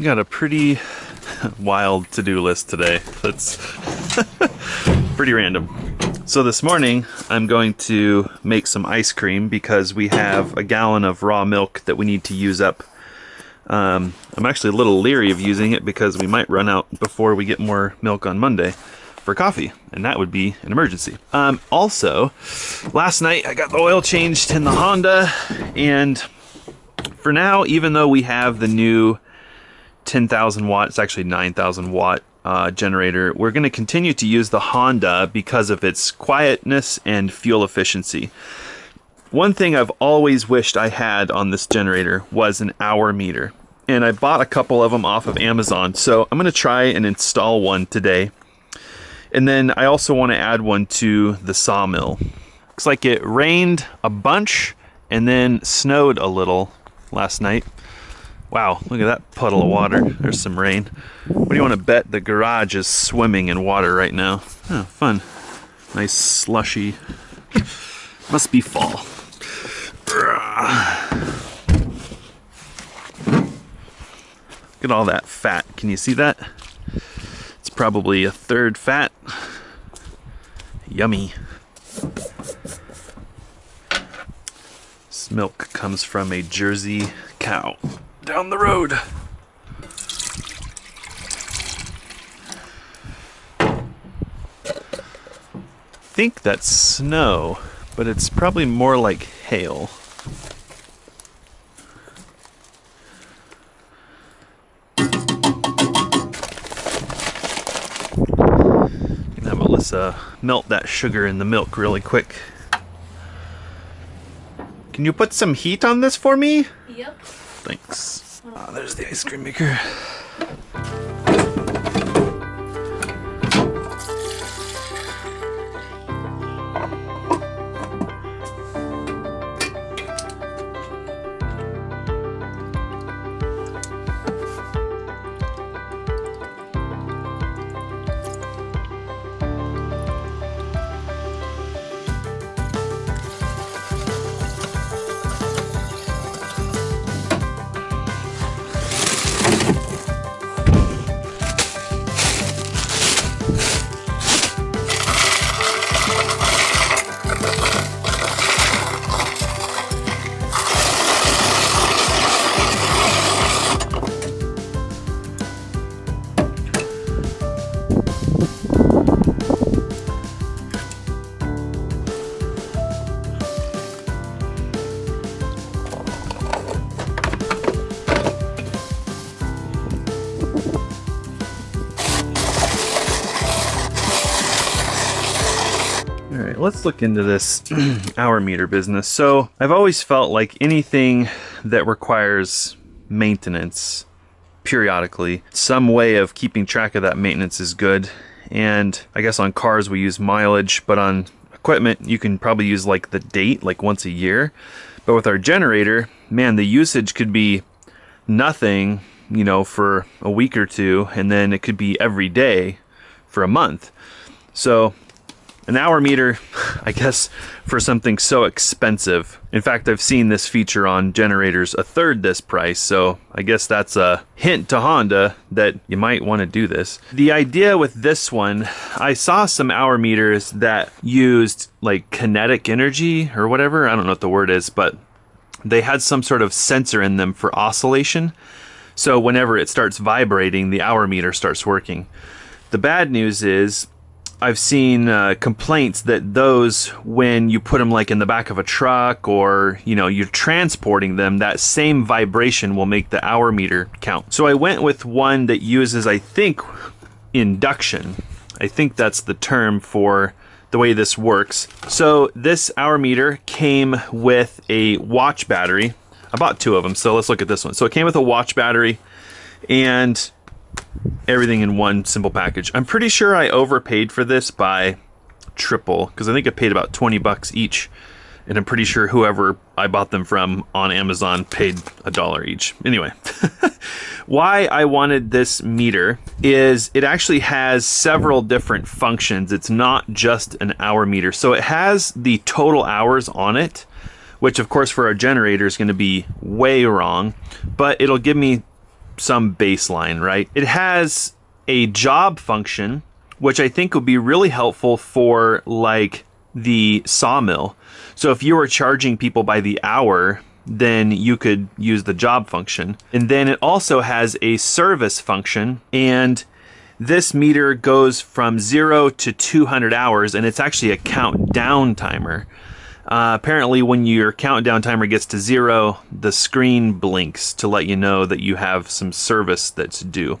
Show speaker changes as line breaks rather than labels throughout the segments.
got a pretty wild to-do list today. That's pretty random. So this morning, I'm going to make some ice cream because we have a gallon of raw milk that we need to use up. Um, I'm actually a little leery of using it because we might run out before we get more milk on Monday for coffee, and that would be an emergency. Um, also, last night I got the oil changed in the Honda, and for now, even though we have the new 10,000 watt, it's actually 9,000 watt uh, generator, we're going to continue to use the Honda because of its quietness and fuel efficiency. One thing I've always wished I had on this generator was an hour meter. And I bought a couple of them off of Amazon. So I'm going to try and install one today. And then I also want to add one to the sawmill. Looks like it rained a bunch and then snowed a little last night. Wow, look at that puddle of water. There's some rain. What do you want to bet the garage is swimming in water right now? Oh, fun. Nice slushy. Must be fall. Look at all that fat. Can you see that? It's probably a third fat. Yummy. This milk comes from a Jersey cow down the road. Think that's snow, but it's probably more like hail. Have Alyssa melt that sugar in the milk really quick. Can you put some heat on this for me?
Yep.
Ah, there's the ice cream maker. Look into this hour meter business. So, I've always felt like anything that requires maintenance periodically, some way of keeping track of that maintenance is good. And I guess on cars we use mileage, but on equipment you can probably use like the date, like once a year. But with our generator, man, the usage could be nothing, you know, for a week or two, and then it could be every day for a month. So an hour meter, I guess, for something so expensive. In fact, I've seen this feature on generators a third this price, so I guess that's a hint to Honda that you might want to do this. The idea with this one, I saw some hour meters that used like kinetic energy or whatever, I don't know what the word is, but they had some sort of sensor in them for oscillation. So whenever it starts vibrating, the hour meter starts working. The bad news is I've seen uh, complaints that those, when you put them like in the back of a truck or you know you're transporting them, that same vibration will make the hour meter count. So I went with one that uses, I think, induction. I think that's the term for the way this works. So this hour meter came with a watch battery. I bought two of them, so let's look at this one. So it came with a watch battery and everything in one simple package. I'm pretty sure I overpaid for this by triple because I think I paid about 20 bucks each. And I'm pretty sure whoever I bought them from on Amazon paid a dollar each. Anyway, why I wanted this meter is it actually has several different functions. It's not just an hour meter. So it has the total hours on it, which of course for our generator is going to be way wrong, but it'll give me some baseline, right? It has a job function, which I think would be really helpful for like the sawmill. So if you were charging people by the hour, then you could use the job function. And then it also has a service function and this meter goes from 0 to 200 hours and it's actually a countdown timer. Uh, apparently, when your countdown timer gets to zero, the screen blinks to let you know that you have some service that's due.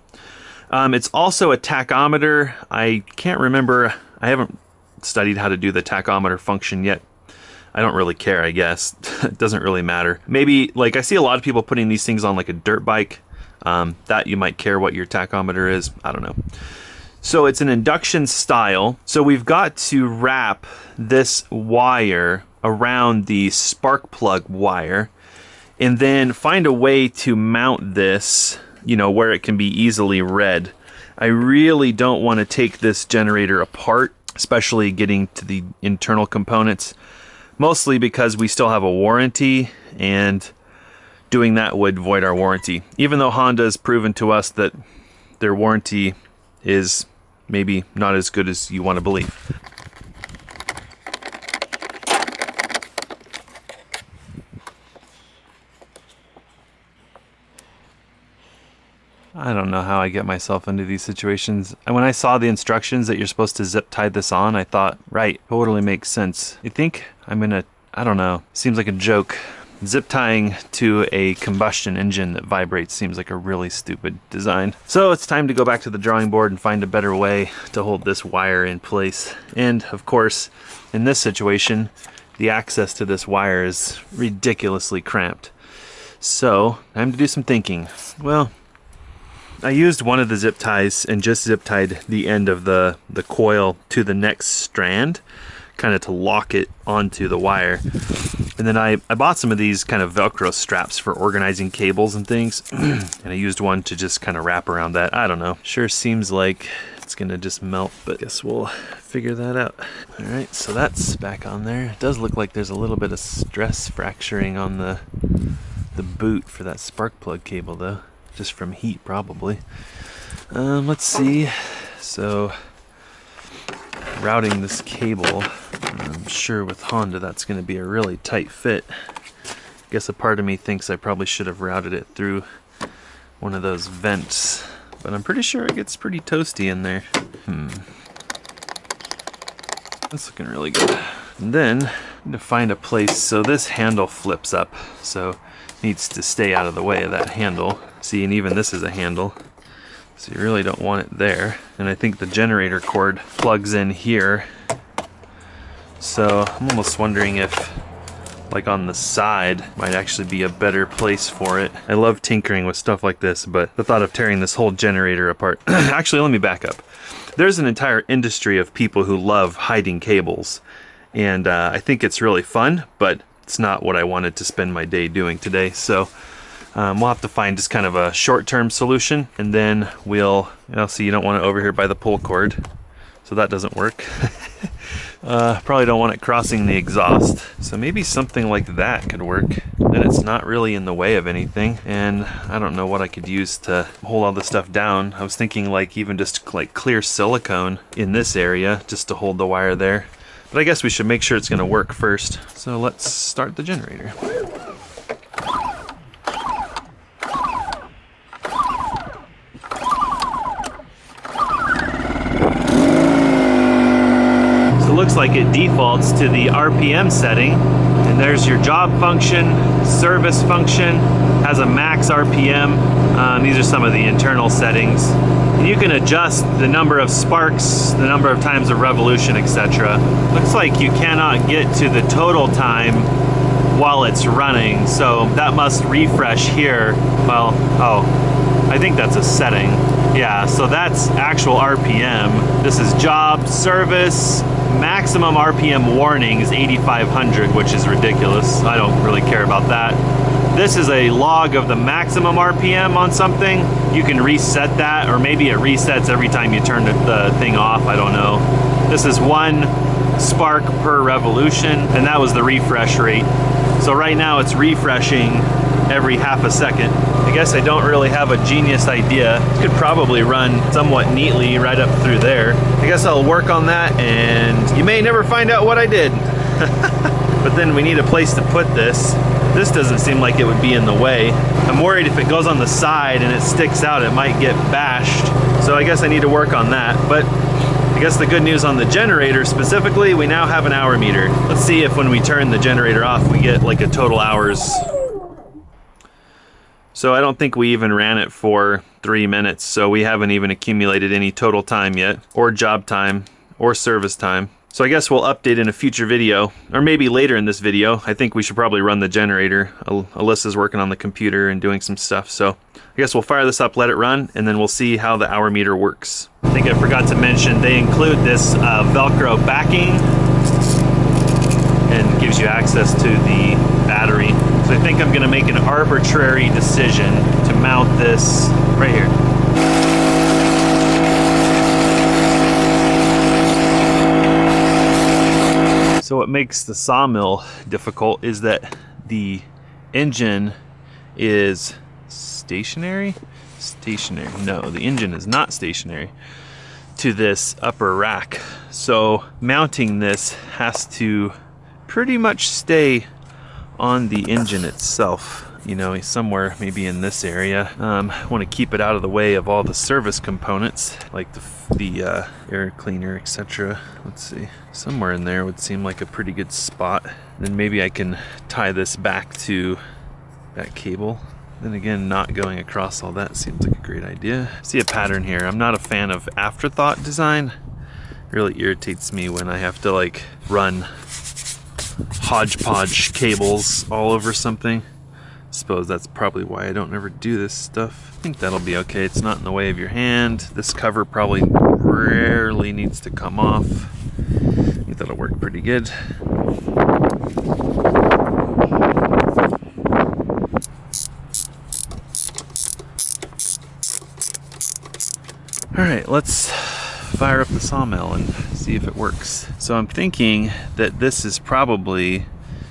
Um, it's also a tachometer. I can't remember, I haven't studied how to do the tachometer function yet. I don't really care, I guess. it doesn't really matter. Maybe, like, I see a lot of people putting these things on like a dirt bike. Um, that you might care what your tachometer is. I don't know. So it's an induction style. So we've got to wrap this wire around the spark plug wire and then find a way to mount this, you know, where it can be easily read. I really don't want to take this generator apart, especially getting to the internal components, mostly because we still have a warranty and doing that would void our warranty. Even though Honda has proven to us that their warranty is maybe not as good as you want to believe. I don't know how I get myself into these situations. And when I saw the instructions that you're supposed to zip tie this on, I thought, right, totally makes sense. You think I'm gonna, I don't know, seems like a joke. Zip tying to a combustion engine that vibrates seems like a really stupid design. So it's time to go back to the drawing board and find a better way to hold this wire in place. And of course, in this situation, the access to this wire is ridiculously cramped. So, time to do some thinking. Well, I used one of the zip ties and just zip tied the end of the, the coil to the next strand, kind of to lock it onto the wire. And then I, I bought some of these kind of Velcro straps for organizing cables and things. and I used one to just kind of wrap around that. I don't know. Sure seems like it's gonna just melt, but I guess we'll figure that out. All right, so that's back on there. It does look like there's a little bit of stress fracturing on the the boot for that spark plug cable though just from heat probably. Um, let's see. So routing this cable, I'm sure with Honda that's going to be a really tight fit. I guess a part of me thinks I probably should have routed it through one of those vents, but I'm pretty sure it gets pretty toasty in there. Hmm. That's looking really good. And then to find a place so this handle flips up so needs to stay out of the way of that handle See, and even this is a handle. So you really don't want it there. And I think the generator cord plugs in here. So I'm almost wondering if like on the side might actually be a better place for it. I love tinkering with stuff like this, but the thought of tearing this whole generator apart. actually, let me back up. There's an entire industry of people who love hiding cables. And uh, I think it's really fun, but it's not what I wanted to spend my day doing today. So um, we'll have to find just kind of a short-term solution and then we'll, you know, see you don't want it over here by the pull cord. So that doesn't work. uh, probably don't want it crossing the exhaust. So maybe something like that could work. Then it's not really in the way of anything. And I don't know what I could use to hold all the stuff down. I was thinking like even just like clear silicone in this area just to hold the wire there. But I guess we should make sure it's gonna work first. So let's start the generator. looks like it defaults to the RPM setting. And there's your job function, service function, has a max RPM. Um, these are some of the internal settings. And you can adjust the number of sparks, the number of times of revolution, etc. Looks like you cannot get to the total time while it's running, so that must refresh here. Well, oh, I think that's a setting. Yeah, so that's actual RPM. This is job, service, maximum RPM warning is 8,500, which is ridiculous. I don't really care about that. This is a log of the maximum RPM on something. You can reset that, or maybe it resets every time you turn the thing off, I don't know. This is one spark per revolution, and that was the refresh rate. So right now it's refreshing every half a second. I guess I don't really have a genius idea. Could probably run somewhat neatly right up through there. I guess I'll work on that and you may never find out what I did. but then we need a place to put this. This doesn't seem like it would be in the way. I'm worried if it goes on the side and it sticks out, it might get bashed. So I guess I need to work on that. But I guess the good news on the generator specifically, we now have an hour meter. Let's see if when we turn the generator off, we get like a total hours. So I don't think we even ran it for three minutes, so we haven't even accumulated any total time yet, or job time, or service time. So I guess we'll update in a future video, or maybe later in this video. I think we should probably run the generator. Al Alyssa's working on the computer and doing some stuff, so I guess we'll fire this up, let it run, and then we'll see how the hour meter works. I think I forgot to mention, they include this uh, Velcro backing and gives you access to the I think I'm gonna make an arbitrary decision to mount this right here. So what makes the sawmill difficult is that the engine is stationary? Stationary, no, the engine is not stationary to this upper rack. So mounting this has to pretty much stay on the engine itself you know, somewhere maybe in this area. Um, I want to keep it out of the way of all the service components, like the, the uh, air cleaner, etc. Let's see, somewhere in there would seem like a pretty good spot. Then maybe I can tie this back to that cable. Then again, not going across all that seems like a great idea. See a pattern here. I'm not a fan of afterthought design. It really irritates me when I have to like run hodgepodge cables all over something suppose that's probably why I don't ever do this stuff. I think that'll be okay. It's not in the way of your hand. This cover probably rarely needs to come off. I think that'll work pretty good. All right, let's fire up the sawmill and see if it works. So I'm thinking that this is probably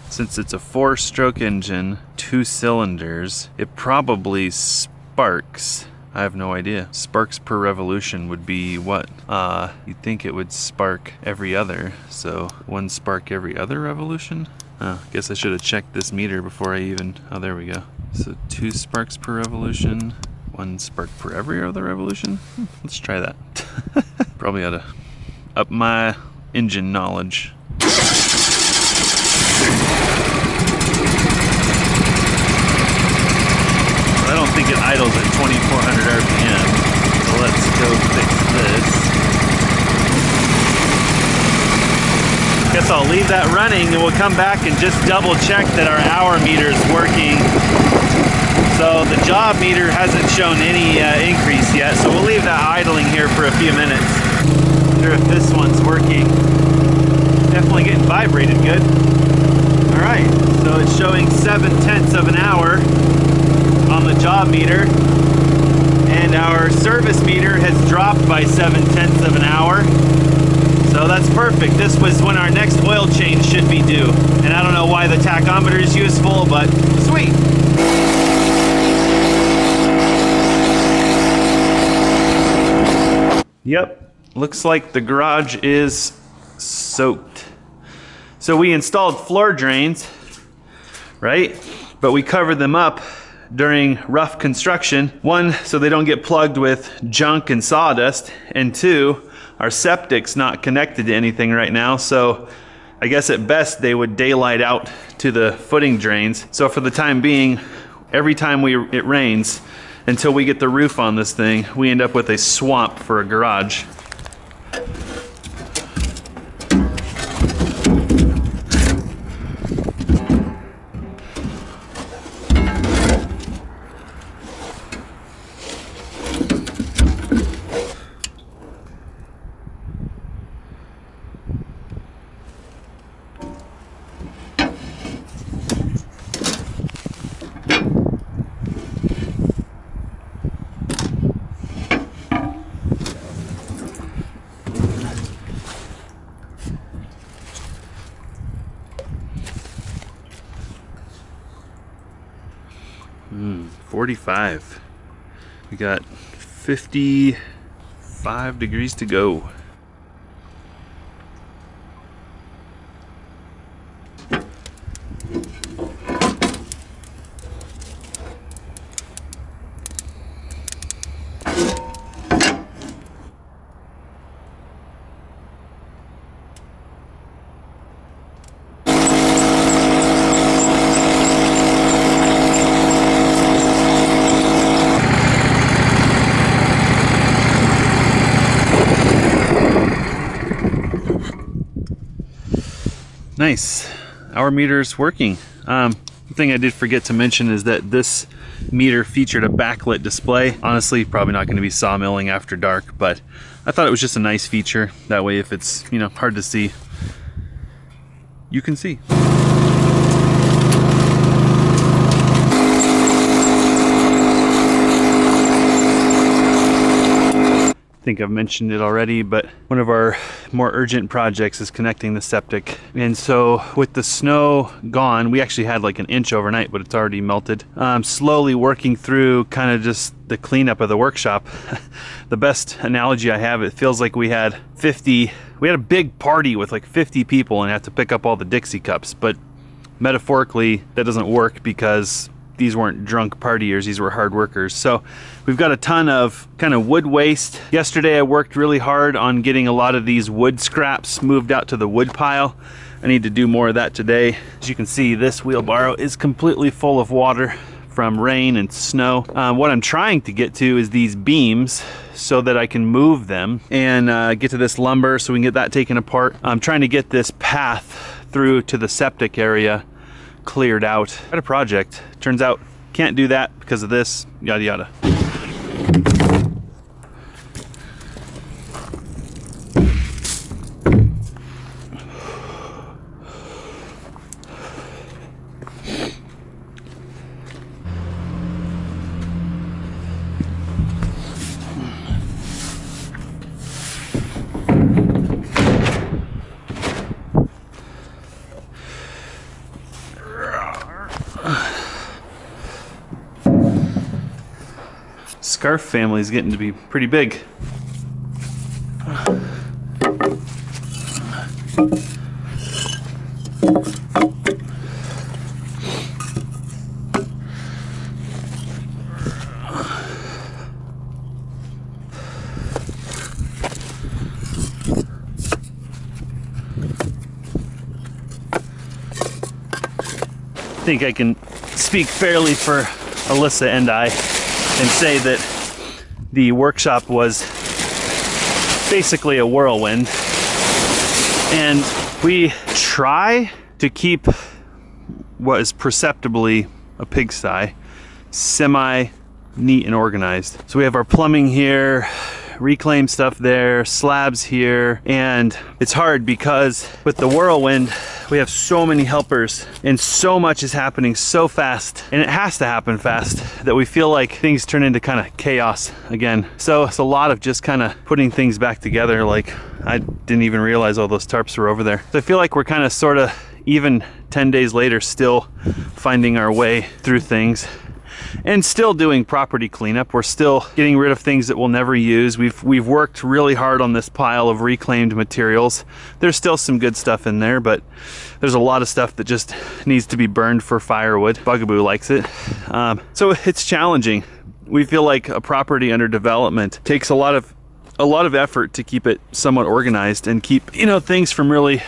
since it's a four stroke engine, two cylinders, it probably sparks. I have no idea. Sparks per revolution would be what? Uh, you'd think it would spark every other. So one spark every other revolution? Oh, guess I should have checked this meter before I even, oh there we go. So two sparks per revolution, one spark per every other revolution? Hmm, let's try that. Probably ought to up my engine knowledge. I don't think it idles at 2400 RPM. So let's go fix this. Guess I'll leave that running and we'll come back and just double check that our hour meter is working. So the job meter hasn't shown any uh, increase yet, so we'll leave that idling here for a few minutes. Wonder if this one's working. Definitely getting vibrated good. All right, so it's showing seven tenths of an hour on the job meter and our service meter has dropped by 7 tenths of an hour so that's perfect this was when our next oil change should be due and I don't know why the tachometer is useful but sweet yep. Looks like the garage is soaked. So we installed floor drains right? But we covered them up during rough construction. One, so they don't get plugged with junk and sawdust, and two, our septic's not connected to anything right now, so I guess at best they would daylight out to the footing drains. So for the time being, every time we it rains, until we get the roof on this thing, we end up with a swamp for a garage. 45. We got 55 degrees to go. Nice. Our meter's working. Um, the thing I did forget to mention is that this meter featured a backlit display. Honestly, probably not going to be sawmilling after dark, but I thought it was just a nice feature. That way, if it's, you know, hard to see, you can see. Think I've mentioned it already, but one of our more urgent projects is connecting the septic. And so with the snow gone, we actually had like an inch overnight, but it's already melted. Um, slowly working through kind of just the cleanup of the workshop. the best analogy I have, it feels like we had 50, we had a big party with like 50 people and had to pick up all the Dixie cups. But metaphorically, that doesn't work because these weren't drunk partiers, these were hard workers. So we've got a ton of kind of wood waste. Yesterday I worked really hard on getting a lot of these wood scraps moved out to the wood pile. I need to do more of that today. As you can see, this wheelbarrow is completely full of water from rain and snow. Uh, what I'm trying to get to is these beams so that I can move them and uh, get to this lumber so we can get that taken apart. I'm trying to get this path through to the septic area cleared out. Got a project. Turns out can't do that because of this, yada yada. Scarf family is getting to be pretty big. I think I can speak fairly for Alyssa and I and say that the workshop was basically a whirlwind. And we try to keep what is perceptibly a pigsty semi neat and organized. So we have our plumbing here, reclaim stuff there, slabs here, and it's hard because with the whirlwind, we have so many helpers and so much is happening so fast and it has to happen fast that we feel like things turn into kind of chaos again. So it's a lot of just kind of putting things back together like I didn't even realize all those tarps were over there. So I feel like we're kind of sort of even 10 days later still finding our way through things and still doing property cleanup. We're still getting rid of things that we'll never use. We've we've worked really hard on this pile of reclaimed materials. There's still some good stuff in there, but there's a lot of stuff that just needs to be burned for firewood. Bugaboo likes it. Um, so it's challenging. We feel like a property under development takes a lot of a lot of effort to keep it somewhat organized and keep you know things from really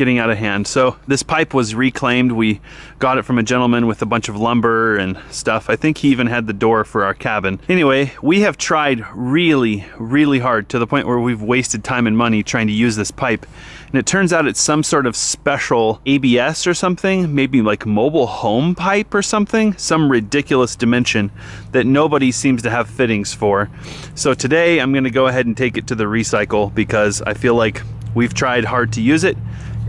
getting out of hand. So this pipe was reclaimed. We got it from a gentleman with a bunch of lumber and stuff. I think he even had the door for our cabin. Anyway, we have tried really, really hard to the point where we've wasted time and money trying to use this pipe. And it turns out it's some sort of special ABS or something, maybe like mobile home pipe or something, some ridiculous dimension that nobody seems to have fittings for. So today I'm gonna go ahead and take it to the recycle because I feel like we've tried hard to use it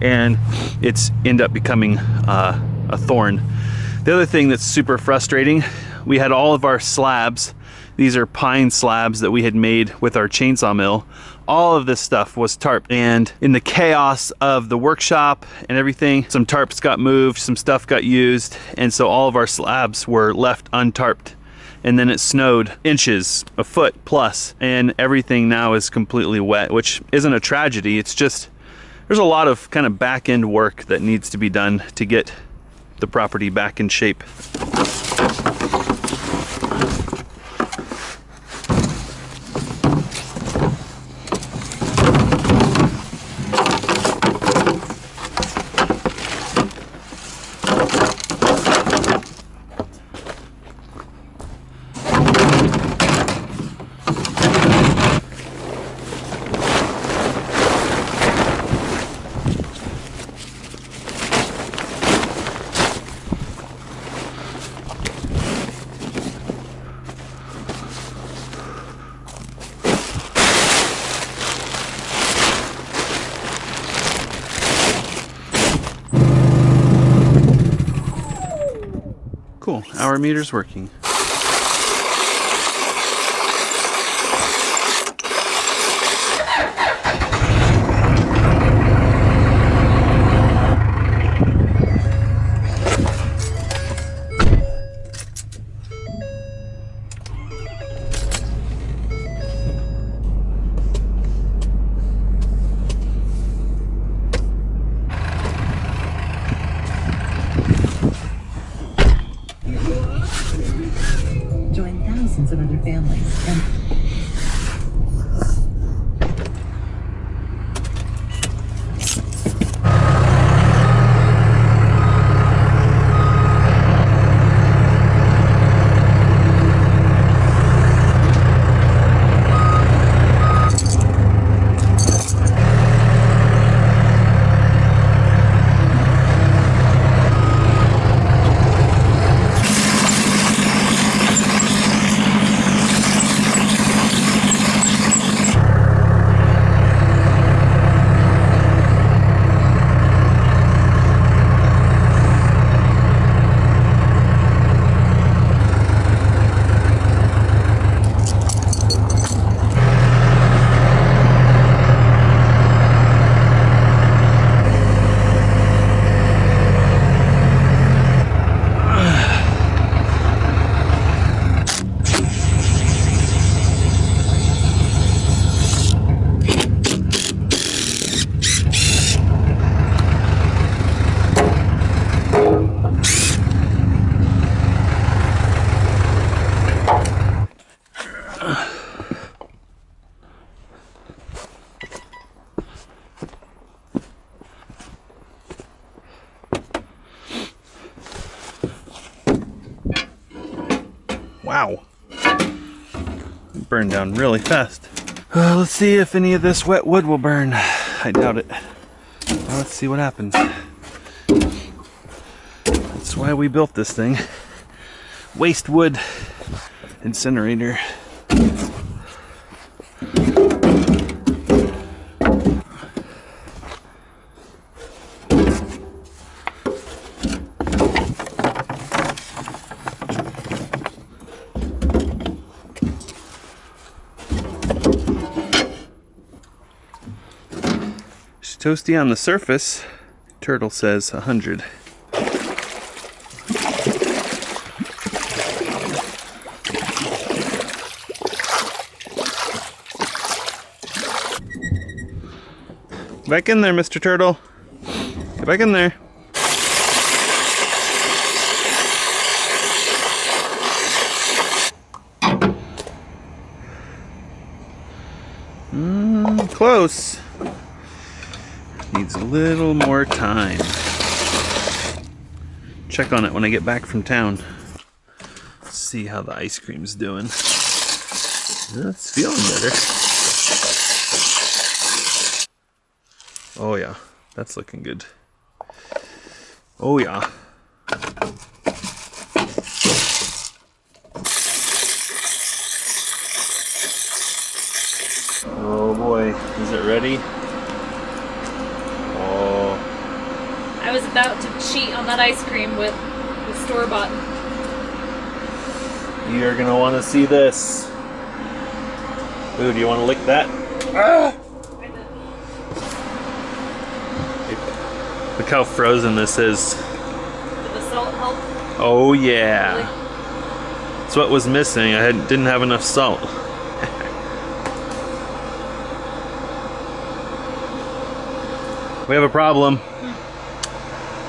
and it's end up becoming uh, a thorn. The other thing that's super frustrating, we had all of our slabs. These are pine slabs that we had made with our chainsaw mill. All of this stuff was tarp and in the chaos of the workshop and everything, some tarps got moved, some stuff got used, and so all of our slabs were left untarped and then it snowed inches, a foot plus, and everything now is completely wet, which isn't a tragedy. It's just there's a lot of kind of back end work that needs to be done to get the property back in shape. Hour meter's working. It burned down really fast. Uh, let's see if any of this wet wood will burn. I doubt it. Well, let's see what happens. That's why we built this thing. Waste wood incinerator. Toasty on the surface. Turtle says 100. Back in there, Mr. Turtle. Get back in there. Mm, close. Needs a little more time. Check on it when I get back from town. See how the ice cream's doing. It's feeling better. Oh yeah, that's looking good. Oh yeah. Oh boy, is it ready? Oh,
I was about to cheat on that ice cream with the store bought.
you're gonna want to see this. Ooh, do you want to lick that? Ah! Look how frozen this is.
Did the salt help?
Oh yeah. That's what was missing. I had, didn't have enough salt. we have a problem.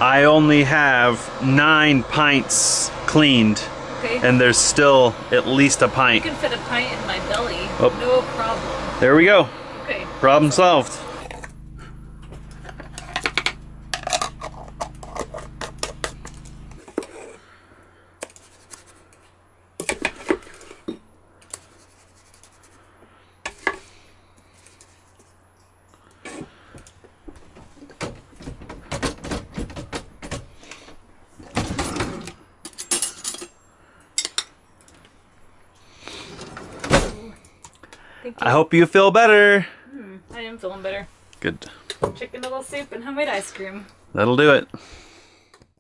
I only have nine pints cleaned,
Okay.
and there's still at least a pint.
you can fit a pint in my belly.
Oh.
No problem.
There we go.
Okay.
Problem solved. Hope you feel better.
Hmm, I am feeling better.
Good.
Chicken noodle soup and homemade ice cream.
That'll do it.